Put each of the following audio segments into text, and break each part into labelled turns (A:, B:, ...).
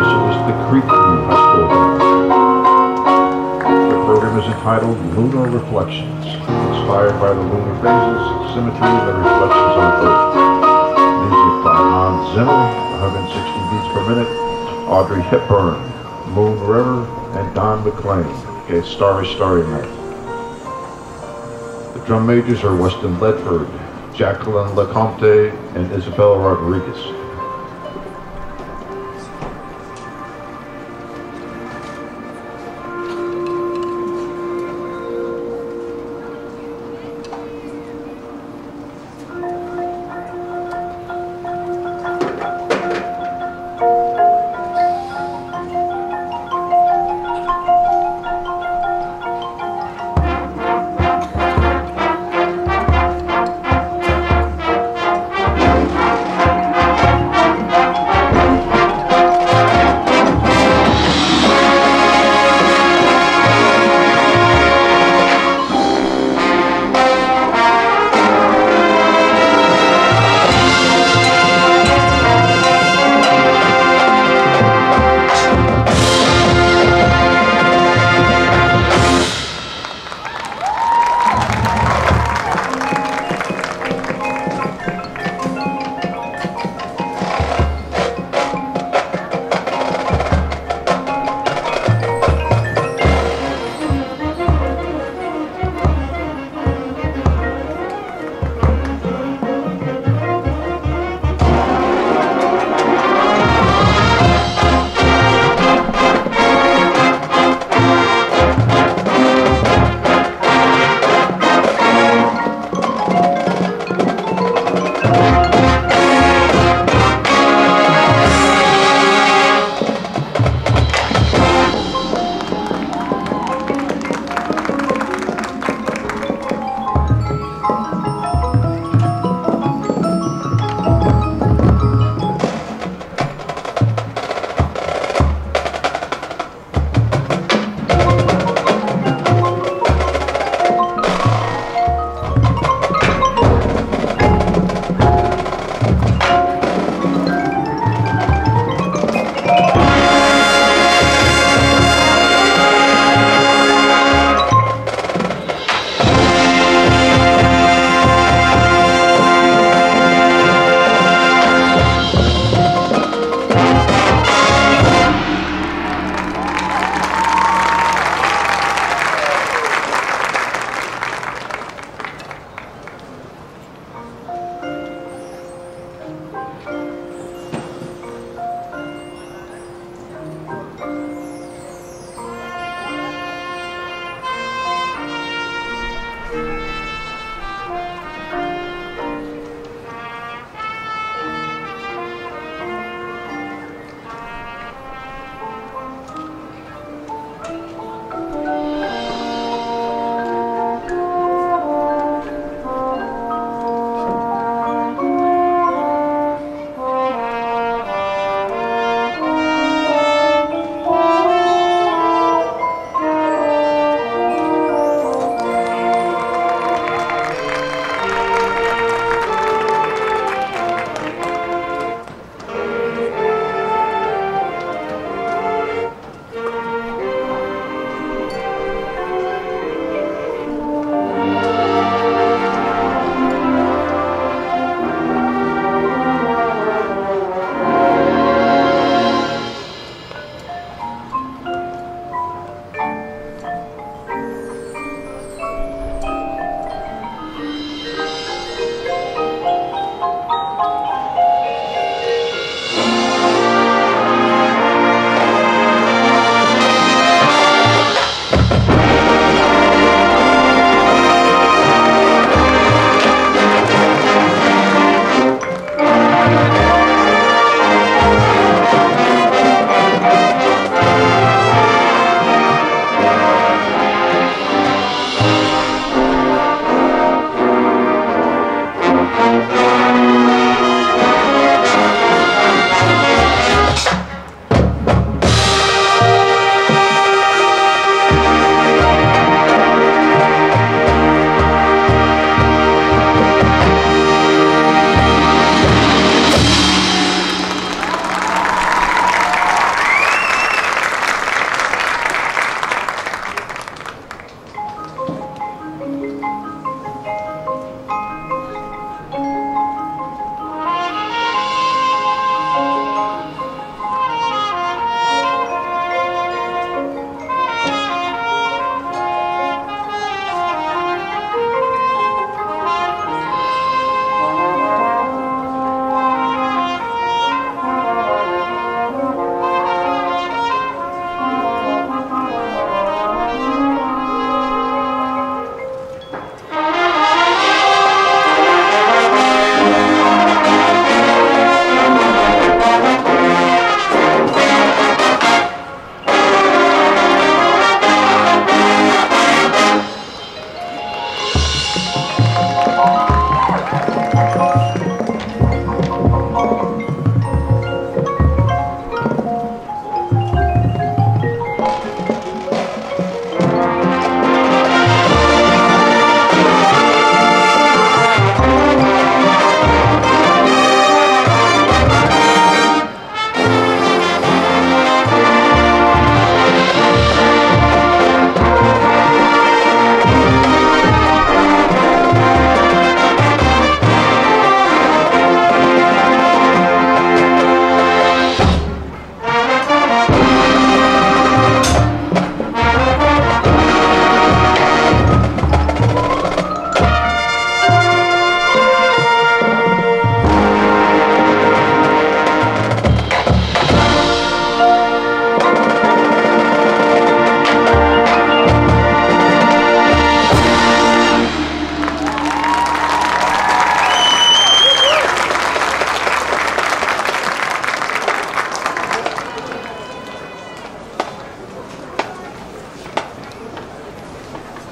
A: This is the Creek School The program is entitled Lunar Reflections, inspired by the lunar phases, symmetries, and reflections on Earth. Music by Hans Zimmer, 160 beats per minute, Audrey Hepburn, Moon River, and Don McLean. A Starry Starry Night. The drum majors are Weston Ledford, Jacqueline Lecomte, and Isabella Rodriguez.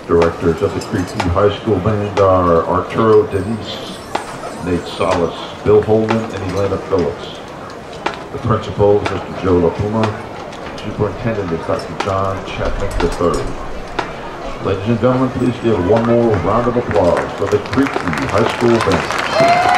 A: Directors of the Creekview High School Band are Arturo Denise, Nate Solis, Bill Holden, and Elena Phillips. The principal is Mr. Joe LaPuma. Superintendent is Dr. John Chapman III. Ladies and gentlemen, please give one more round of applause for the Creekview High School Band.